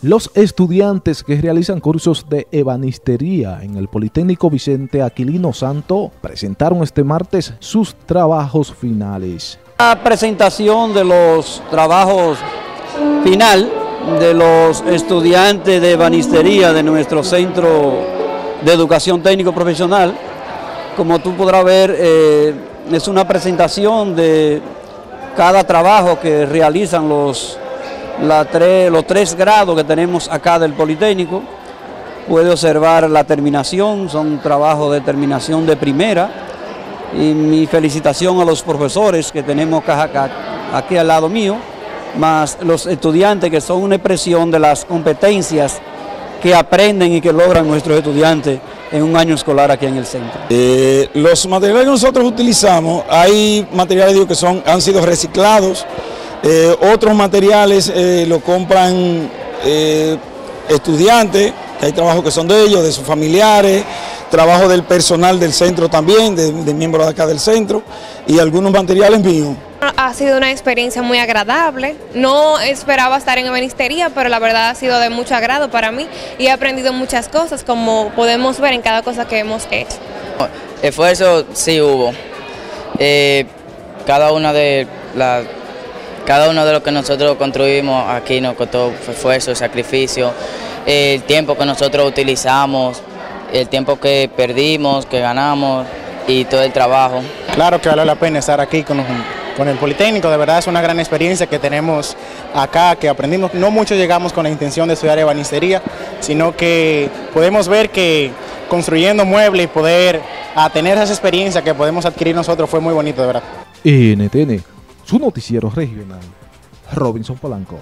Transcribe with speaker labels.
Speaker 1: Los estudiantes que realizan cursos de ebanistería en el Politécnico Vicente Aquilino Santo presentaron este martes sus trabajos finales.
Speaker 2: La presentación de los trabajos final de los estudiantes de ebanistería de nuestro Centro de Educación Técnico Profesional. Como tú podrás ver, eh, es una presentación de cada trabajo que realizan los los tres grados que tenemos acá del Politécnico. Puede observar la terminación, son trabajos de terminación de primera. Y mi felicitación a los profesores que tenemos acá, aquí al lado mío, más los estudiantes que son una expresión de las competencias que aprenden y que logran nuestros estudiantes en un año escolar aquí en el centro.
Speaker 3: Eh, los materiales que nosotros utilizamos, hay materiales que son, han sido reciclados, eh, otros materiales eh, lo compran eh, estudiantes, que hay trabajos que son de ellos, de sus familiares, trabajo del personal del centro también, de, miembros de acá del centro, y algunos materiales míos.
Speaker 4: Ha sido una experiencia muy agradable, no esperaba estar en ebanistería, pero la verdad ha sido de mucho agrado para mí y he aprendido muchas cosas, como podemos ver en cada cosa que hemos hecho.
Speaker 5: Esfuerzo sí hubo, cada una de las cada uno de lo que nosotros construimos aquí nos costó esfuerzo, sacrificio, el tiempo que nosotros utilizamos, el tiempo que perdimos, que ganamos y todo el trabajo.
Speaker 6: Claro que vale la pena estar aquí con, con el Politécnico, de verdad es una gran experiencia que tenemos acá, que aprendimos, no mucho llegamos con la intención de estudiar ebanistería, sino que podemos ver que construyendo muebles y poder tener esa experiencia que podemos adquirir nosotros fue muy bonito, de verdad.
Speaker 1: NTN su noticiero regional, Robinson Polanco.